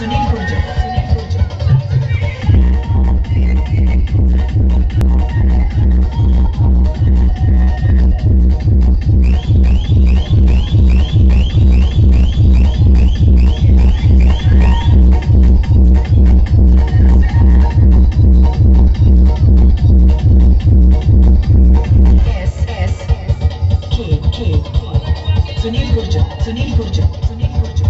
Sunil Gurjar, Sunil Gurjar, Sunil Gurjar.